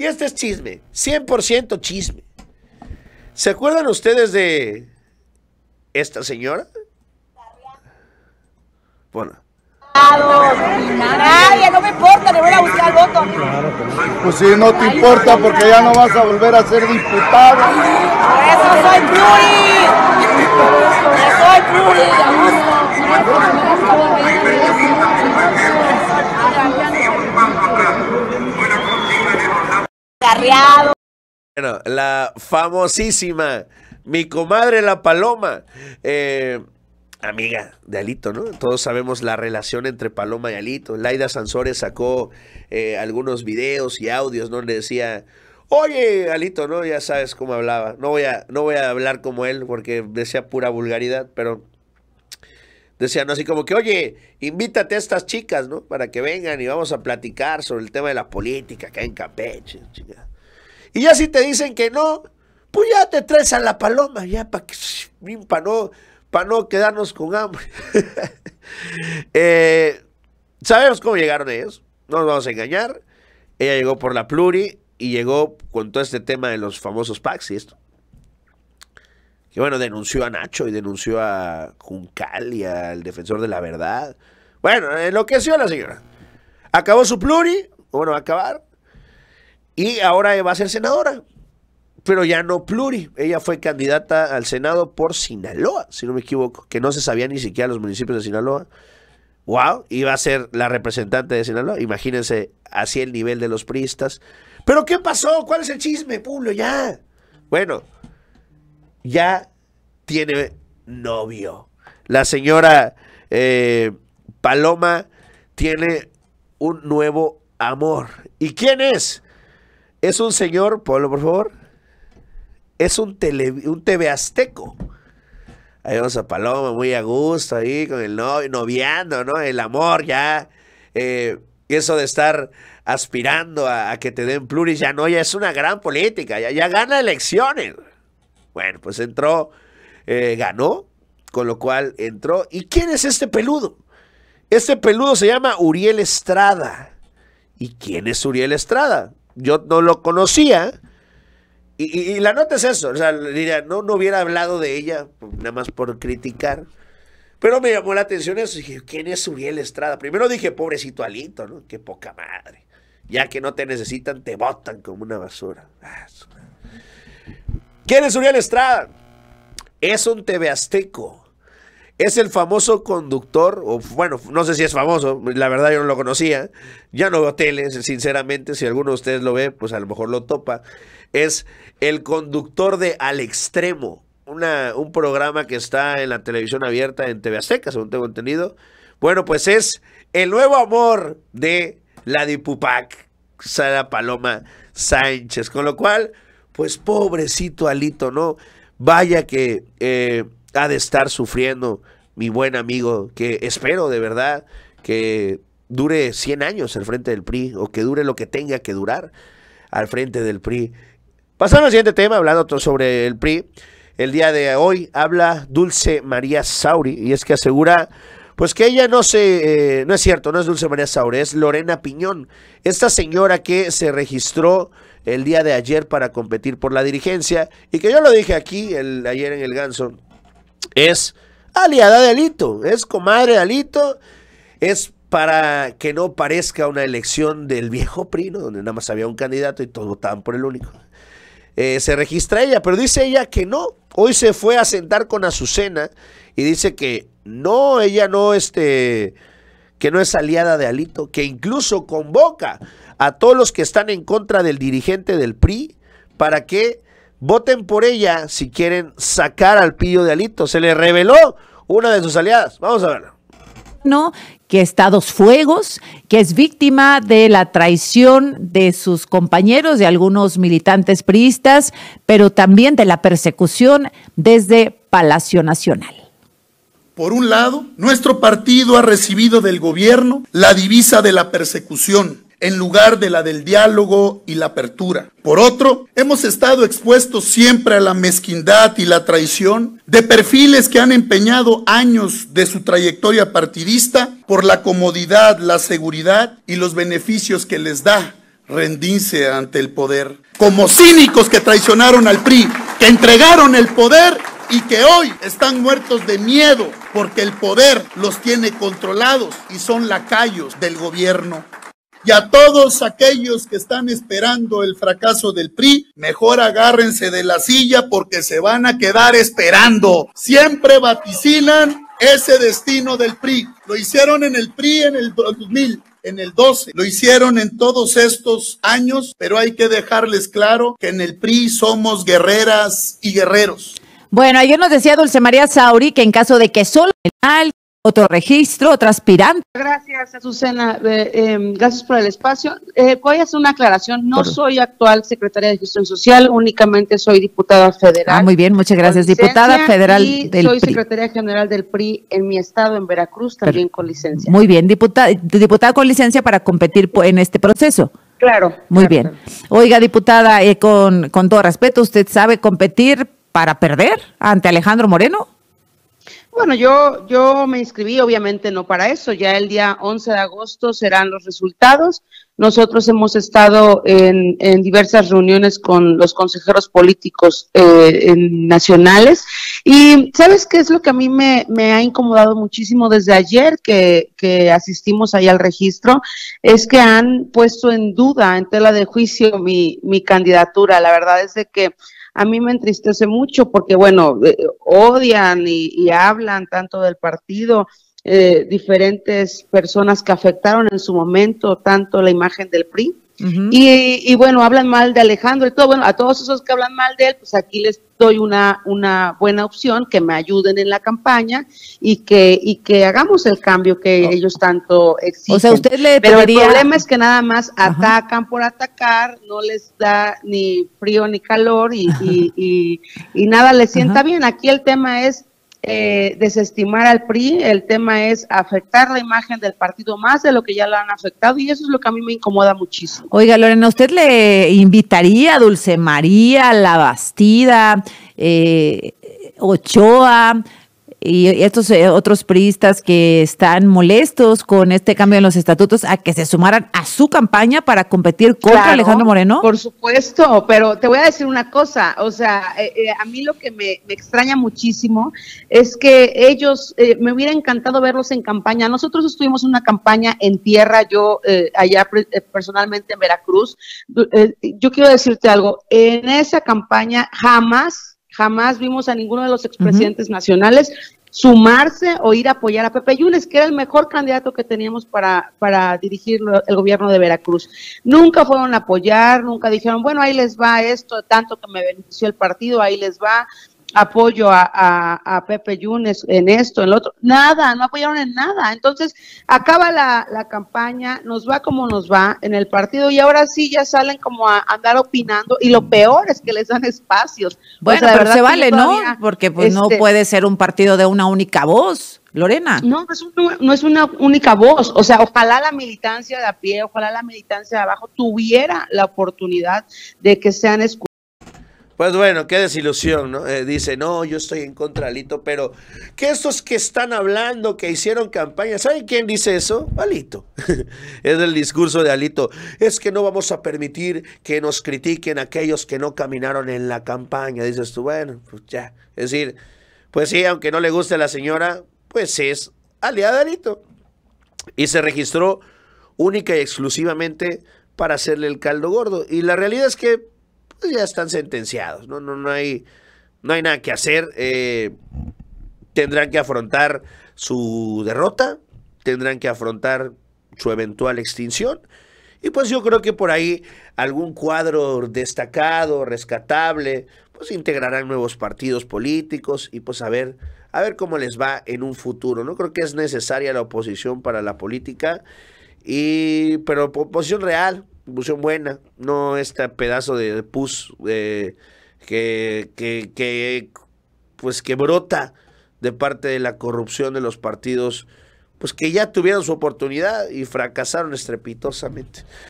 Y este es chisme, 100% chisme. ¿Se acuerdan ustedes de esta señora? Bueno. Nadie, no me importa, le voy a buscar el voto. Pues si no te importa porque ya no vas a volver a ser diputado. Por eso soy pluri. Soy pluri. Bueno, la famosísima, mi comadre la paloma, eh, amiga de Alito, ¿no? Todos sabemos la relación entre Paloma y Alito. Laida Sansores sacó eh, algunos videos y audios donde decía, oye, Alito, ¿no? Ya sabes cómo hablaba. No voy, a, no voy a hablar como él porque decía pura vulgaridad, pero decía, ¿no? Así como que, oye, invítate a estas chicas, ¿no? Para que vengan y vamos a platicar sobre el tema de la política acá en Campeche, chica. Y ya si te dicen que no, pues ya te traes a la paloma, ya para para no, pa no quedarnos con hambre. eh, Sabemos cómo llegaron ellos, no nos vamos a engañar. Ella llegó por la pluri y llegó con todo este tema de los famosos packs y esto. Que bueno, denunció a Nacho y denunció a Juncal y al defensor de la verdad. Bueno, enloqueció a la señora. Acabó su pluri, bueno, va a acabar. Y ahora va a ser senadora. Pero ya no pluri. Ella fue candidata al Senado por Sinaloa, si no me equivoco. Que no se sabía ni siquiera los municipios de Sinaloa. Wow, iba a ser la representante de Sinaloa. Imagínense así el nivel de los priistas. Pero ¿qué pasó? ¿Cuál es el chisme, Pablo? Ya. Bueno, ya tiene novio. La señora eh, Paloma tiene un nuevo amor. ¿Y quién es? Es un señor, Pablo, por favor. Es un, tele, un TV azteco. Ahí vamos a Paloma, muy a gusto ahí con el novio, noviando, ¿no? El amor ya. Eh, eso de estar aspirando a, que te den pluris, ya no, ya es una gran política, ya, ya gana elecciones. Bueno, pues entró, eh, ganó, con lo cual entró. ¿Y quién es este peludo? Este peludo se llama Uriel Estrada. ¿Y quién es Uriel Estrada? Yo no lo conocía. Y, y, y la nota es eso. O sea, no, no hubiera hablado de ella, nada más por criticar. Pero me llamó la atención eso. Dije, ¿quién es Uriel Estrada? Primero dije, pobrecito Alito, ¿no? Qué poca madre. Ya que no te necesitan, te botan como una basura. Ah, ¿Quién es Uriel Estrada? Es un TV azteco. Es el famoso conductor, o bueno, no sé si es famoso, la verdad yo no lo conocía. Ya no veo tele, sinceramente, si alguno de ustedes lo ve, pues a lo mejor lo topa. Es el conductor de Al Extremo, un programa que está en la televisión abierta en TV Azteca, según tengo entendido. Bueno, pues es el nuevo amor de la Dipupac, Sara Paloma Sánchez. Con lo cual, pues pobrecito Alito, ¿no? Vaya que eh, ha de estar sufriendo mi buen amigo, que espero de verdad que dure 100 años al frente del PRI, o que dure lo que tenga que durar al frente del PRI. Pasando al siguiente tema, hablando sobre el PRI. El día de hoy habla Dulce María Sauri y es que asegura pues que ella no se, eh, no es cierto, no es Dulce María Sauri, es Lorena Piñón, esta señora que se registró el día de ayer para competir por la dirigencia y que yo lo dije aquí el, ayer en el Ganso, es aliada de Alito, es comadre de Alito, es para que no parezca una elección del viejo PRI, ¿no? donde nada más había un candidato y todos votaban por el único. Eh, se registra ella, pero dice ella que no. Hoy se fue a sentar con Azucena y dice que no, ella no, este, que no es aliada de Alito, que incluso convoca a todos los que están en contra del dirigente del PRI para que voten por ella si quieren sacar al pillo de Alito. Se le reveló una de sus aliadas. Vamos a verlo. No, que está dos fuegos, que es víctima de la traición de sus compañeros, de algunos militantes priistas, pero también de la persecución desde Palacio Nacional. Por un lado, nuestro partido ha recibido del gobierno la divisa de la persecución en lugar de la del diálogo y la apertura. Por otro, hemos estado expuestos siempre a la mezquindad y la traición de perfiles que han empeñado años de su trayectoria partidista por la comodidad, la seguridad y los beneficios que les da rendirse ante el poder. Como cínicos que traicionaron al PRI, que entregaron el poder y que hoy están muertos de miedo porque el poder los tiene controlados y son lacayos del gobierno. Y a todos aquellos que están esperando el fracaso del PRI, mejor agárrense de la silla porque se van a quedar esperando. Siempre vaticinan ese destino del PRI. Lo hicieron en el PRI en el 2000, en el 12. Lo hicieron en todos estos años, pero hay que dejarles claro que en el PRI somos guerreras y guerreros. Bueno, ayer nos decía Dulce María Sauri que en caso de que solo penal, otro registro, otro aspirante. Gracias, Azucena. Eh, eh, gracias por el espacio. Eh, voy a hacer una aclaración. No Por- soy actual secretaria de Gestión Social, únicamente soy diputada federal. Ah, muy bien, muchas gracias. Diputada federal y del soy PRI. secretaria general del PRI en mi estado, en Veracruz, también con licencia. Muy bien, diputada, diputada con licencia para competir en este proceso. Claro. Muy claro, bien. claro. Oiga, diputada, eh, con, con todo respeto, ¿usted sabe competir para perder ante Alejandro Moreno? Bueno, yo, yo me inscribí, obviamente no para eso, ya el día 11 de agosto serán los resultados. Nosotros hemos estado en, en diversas reuniones con los consejeros políticos eh, nacionales y ¿sabes qué es lo que a mí me, me ha incomodado muchísimo desde ayer que, que asistimos ahí al registro? Es que han puesto en duda, en tela de juicio mi, mi candidatura. La verdad es de que a mí me entristece mucho porque, bueno, eh, odian y, y hablan tanto del partido, eh, diferentes personas que afectaron en su momento tanto la imagen del PRI. Y, y bueno, hablan mal de Alejandro y todo. Bueno, a todos esos que hablan mal de él, pues aquí les doy una, una buena opción, que me ayuden en la campaña y que, y que hagamos el cambio que ellos tanto exigen. O sea, usted le Pero el problema es que nada más atacan por atacar, no les da ni frío ni calor y, y, y- y nada les sienta Ajá. bien. Aquí el tema es eh, desestimar al PRI, el tema es afectar la imagen del partido más de lo que ya lo han afectado y eso es lo que a mí me incomoda muchísimo. Oiga, Lorena, ¿usted le invitaría a Dulce María, La Bastida, eh, Ochoa y estos eh, otros priistas que están molestos con este cambio en los estatutos a que se sumaran a su campaña para competir contra Claro, Alejandro Moreno? Por supuesto, pero te voy a decir una cosa, o sea, eh, eh, a mí lo que me, me extraña muchísimo es que ellos, eh, me hubiera encantado verlos en campaña. Nosotros estuvimos en una campaña en tierra, yo eh, allá personalmente en Veracruz. Yo quiero decirte algo, en esa campaña jamás, jamás vimos a ninguno de los expresidentes nacionales sumarse o ir a apoyar a Pepe Yunes, que era el mejor candidato que teníamos para, para dirigir el gobierno de Veracruz. Nunca fueron a apoyar, nunca dijeron, bueno, ahí les va esto, tanto que me benefició el partido, ahí les va apoyo a, a, a Pepe Yunes en esto, en lo otro. Nada, no apoyaron en nada. Entonces, acaba la, la campaña, nos va como nos va en el partido y ahora sí ya salen como a andar opinando y lo peor es que les dan espacios. O Bueno, sea, pero se vale, ¿no? Porque pues no este, puede ser un partido de una única voz, Lorena. no, no es, un- no es una única voz. O sea, ojalá la militancia de a pie, ojalá la militancia de abajo tuviera la oportunidad de que sean escuchados. Pues bueno, qué desilusión, ¿no? Eh, dice, no, yo estoy en contra de Alito, pero que estos que están hablando, que hicieron campaña, ¿saben quién dice eso? Alito. es el discurso de Alito. Es que no vamos a permitir que nos critiquen aquellos que no caminaron en la campaña. Dices tú, bueno, pues ya. Es decir, pues sí, aunque no le guste a la señora, pues es aliada de Alito. Y se registró única y exclusivamente para hacerle el caldo gordo. Y la realidad es que pues, ya están sentenciados, ¿no? No, no, hay, no hay nada que hacer. eh, tendrán que afrontar su derrota, tendrán que afrontar su eventual extinción. Y pues yo creo que por ahí algún cuadro destacado, rescatable, pues integrarán nuevos partidos políticos y pues a ver, a ver cómo les va en un futuro. No creo que es necesaria la oposición para la política, y pero oposición real, buena, no este pedazo de pus que, que, que pues que brota de parte de la corrupción de los partidos, pues que ya tuvieron su oportunidad y fracasaron estrepitosamente.